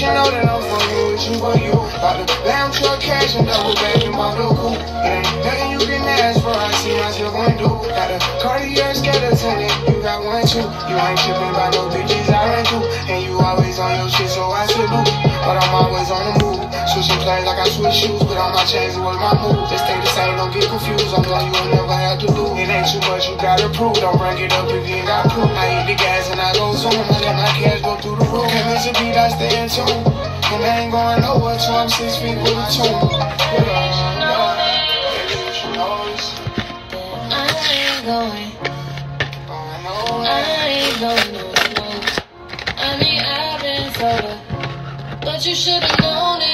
you know that I'm fucking with you for you. Got the lamb truck cash and double back my little coupe. It ain't nothing you can ask for, I see myself undo. Got a Cartier skeleton and you got one too. You ain't tripping by no bitches I ran through. And you always on your shit, so I salute. But I'm always on the move. Switching planes like I switch shoes, but on my chains with my move. They stay the same, don't get confused. I'm one you'll never gotta prove. Don't up if you ain't got proof. I hit the gas and I go zoom. I let my cash go through the roof. Can't miss a beat, I stay in tune. And I ain't going nowhere till I'm six feet with a tune. I ain't going, nowhere. I mean, I've but you should've known it.